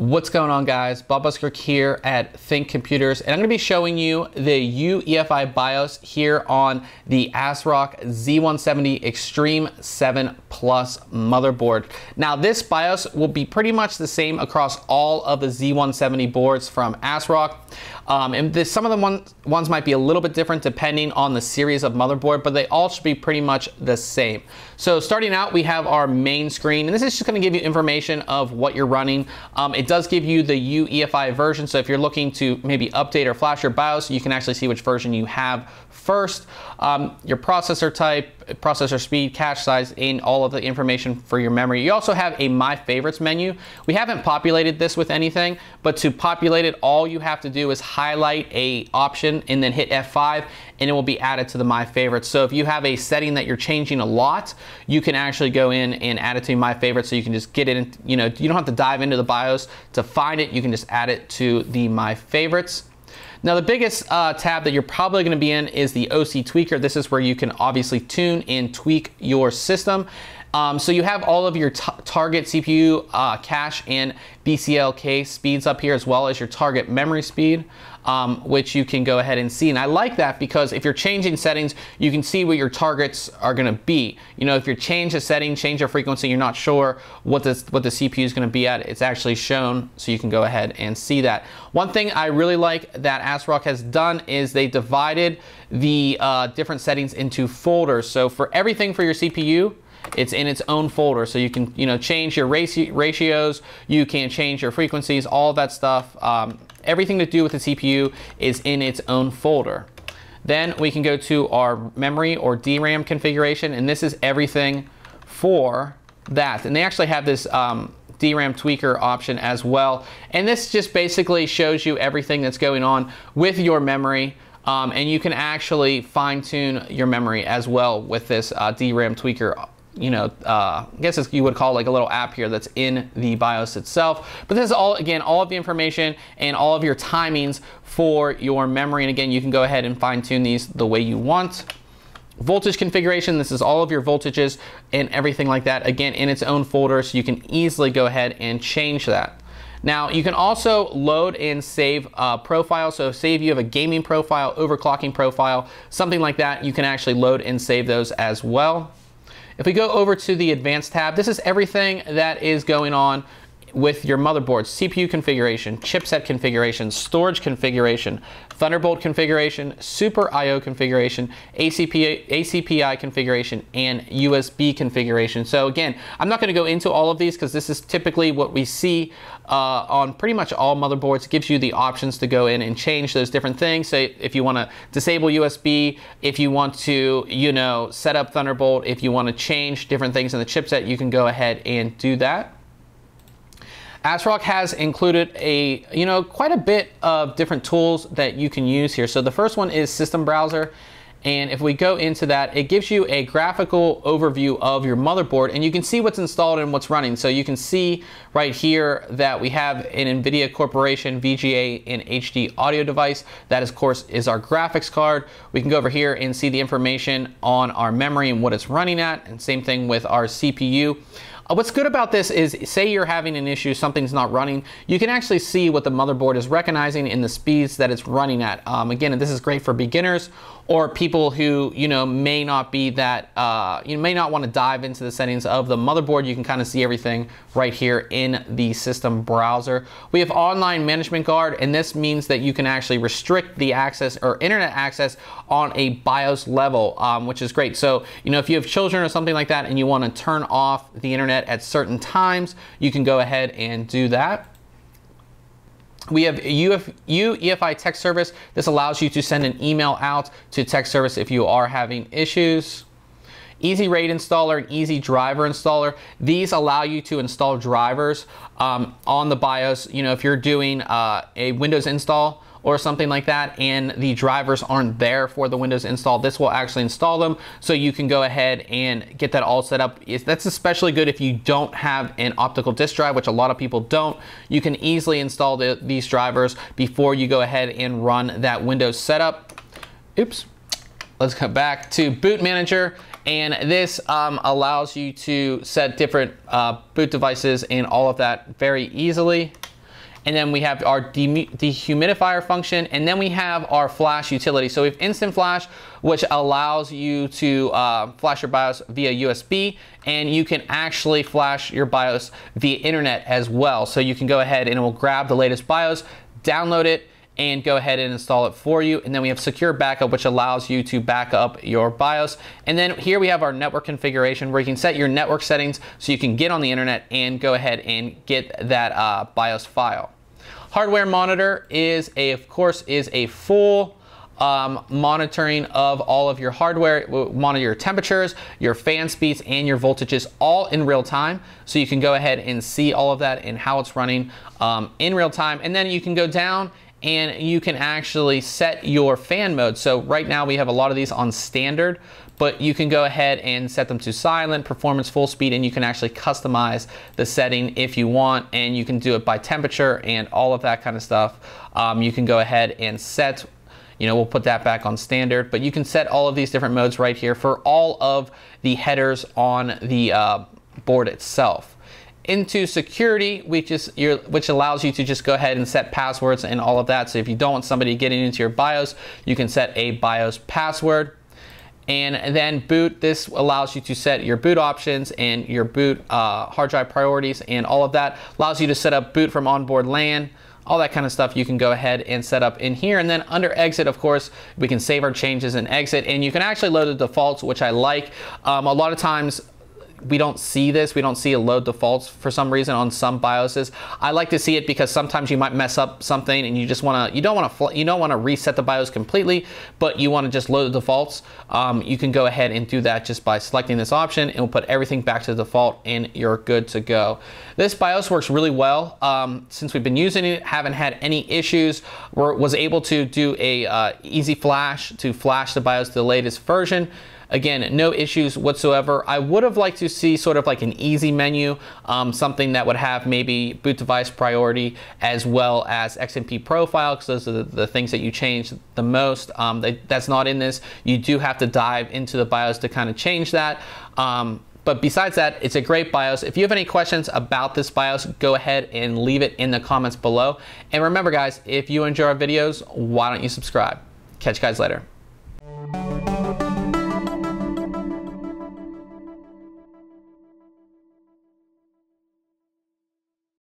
What's going on guys? Bob Buskirk here at Think Computers and I'm going to be showing you the UEFI BIOS here on the ASRock Z170 Extreme 7 Plus motherboard. Now this BIOS will be pretty much the same across all of the Z170 boards from ASRock. Um, and this, some of the ones, ones might be a little bit different depending on the series of motherboard, but they all should be pretty much the same. So starting out, we have our main screen, and this is just gonna give you information of what you're running. Um, it does give you the UEFI version, so if you're looking to maybe update or flash your BIOS, you can actually see which version you have first. Um, your processor type, processor speed, cache size, and all of the information for your memory. You also have a My Favorites menu. We haven't populated this with anything, but to populate it, all you have to do is highlight a option and then hit F5 and it will be added to the My Favorites. So if you have a setting that you're changing a lot, you can actually go in and add it to My Favorites so you can just get it in, you know, you don't have to dive into the BIOS to find it. You can just add it to the My Favorites. Now the biggest uh, tab that you're probably going to be in is the OC Tweaker. This is where you can obviously tune and tweak your system. Um, so you have all of your target CPU uh, cache and BCLK speeds up here as well as your target memory speed um, which you can go ahead and see. And I like that because if you're changing settings, you can see what your targets are gonna be. You know, if you change a setting, change a frequency, you're not sure what, this, what the CPU is gonna be at, it's actually shown so you can go ahead and see that. One thing I really like that ASRock has done is they divided the uh, different settings into folders. So for everything for your CPU, it's in its own folder. So you can, you know, change your ratios, you can change your frequencies, all that stuff. Um, everything to do with the CPU is in its own folder. Then we can go to our memory or DRAM configuration, and this is everything for that. And they actually have this um, DRAM tweaker option as well. And this just basically shows you everything that's going on with your memory. Um, and you can actually fine tune your memory as well with this uh, DRAM tweaker you know, uh, I guess you would call like a little app here that's in the BIOS itself. But this is all, again, all of the information and all of your timings for your memory. And again, you can go ahead and fine tune these the way you want. Voltage configuration, this is all of your voltages and everything like that, again, in its own folder, so you can easily go ahead and change that. Now, you can also load and save uh, profiles. So say if you have a gaming profile, overclocking profile, something like that, you can actually load and save those as well. If we go over to the advanced tab, this is everything that is going on with your motherboard, CPU configuration, chipset configuration, storage configuration, Thunderbolt configuration, Super I.O. configuration, ACP, ACPI configuration, and USB configuration. So again, I'm not going to go into all of these because this is typically what we see uh, on pretty much all motherboards. It gives you the options to go in and change those different things. Say if you want to disable USB, if you want to, you know, set up Thunderbolt, if you want to change different things in the chipset, you can go ahead and do that. ASRock has included a, you know, quite a bit of different tools that you can use here. So the first one is System Browser. And if we go into that, it gives you a graphical overview of your motherboard and you can see what's installed and what's running. So you can see right here that we have an NVIDIA Corporation VGA and HD audio device. That of course is our graphics card. We can go over here and see the information on our memory and what it's running at. And same thing with our CPU. Uh, what's good about this is say you're having an issue, something's not running, you can actually see what the motherboard is recognizing in the speeds that it's running at. Um, again, this is great for beginners or people who you know may not be that uh, you may not want to dive into the settings of the motherboard. You can kind of see everything right here in the system browser. We have online management guard, and this means that you can actually restrict the access or internet access on a BIOS level, um, which is great. So you know if you have children or something like that, and you want to turn off the internet at certain times, you can go ahead and do that. We have Uf, UEFI Tech Service. This allows you to send an email out to Tech Service if you are having issues. Easy RAID installer and easy driver installer. These allow you to install drivers um, on the BIOS. You know, if you're doing uh, a Windows install, or something like that and the drivers aren't there for the Windows install, this will actually install them so you can go ahead and get that all set up. That's especially good if you don't have an optical disk drive, which a lot of people don't. You can easily install the, these drivers before you go ahead and run that Windows setup. Oops. Let's go back to Boot Manager and this um, allows you to set different uh, boot devices and all of that very easily. And then we have our dehumidifier function, and then we have our flash utility. So we have instant flash, which allows you to uh, flash your BIOS via USB, and you can actually flash your BIOS via internet as well. So you can go ahead and it will grab the latest BIOS, download it, and go ahead and install it for you. And then we have secure backup, which allows you to back up your BIOS. And then here we have our network configuration where you can set your network settings so you can get on the internet and go ahead and get that uh, BIOS file. Hardware monitor is a, of course, is a full um, monitoring of all of your hardware, monitor your temperatures, your fan speeds, and your voltages all in real time. So you can go ahead and see all of that and how it's running um, in real time. And then you can go down and you can actually set your fan mode. So right now we have a lot of these on standard, but you can go ahead and set them to silent, performance full speed, and you can actually customize the setting if you want, and you can do it by temperature and all of that kind of stuff. Um, you can go ahead and set you know, we'll put that back on standard, but you can set all of these different modes right here for all of the headers on the uh, board itself into security, which is your, which allows you to just go ahead and set passwords and all of that. So if you don't want somebody getting into your BIOS, you can set a BIOS password. And then boot, this allows you to set your boot options and your boot uh, hard drive priorities and all of that. Allows you to set up boot from onboard LAN, all that kind of stuff you can go ahead and set up in here. And then under exit, of course, we can save our changes and exit. And you can actually load the defaults, which I like. Um, a lot of times we don't see this. We don't see a load defaults for some reason on some BIOSes. I like to see it because sometimes you might mess up something and you just want to, you don't want to, you don't want to reset the BIOS completely, but you want to just load the defaults. Um, you can go ahead and do that just by selecting this option and we'll put everything back to the default and you're good to go. This BIOS works really well. Um, since we've been using it, haven't had any issues. We was able to do a uh, easy flash to flash the BIOS to the latest version. Again, no issues whatsoever. I would have liked to see sort of like an easy menu, um, something that would have maybe boot device priority as well as XMP profile, because those are the, the, things that you change the most. Um, they, that's not in this. You do have to dive into the BIOS to kind of change that. Um, but besides that, it's a great BIOS. If you have any questions about this BIOS, go ahead and leave it in the comments below. And remember guys, if you enjoy our videos, why don't you subscribe? Catch you guys later.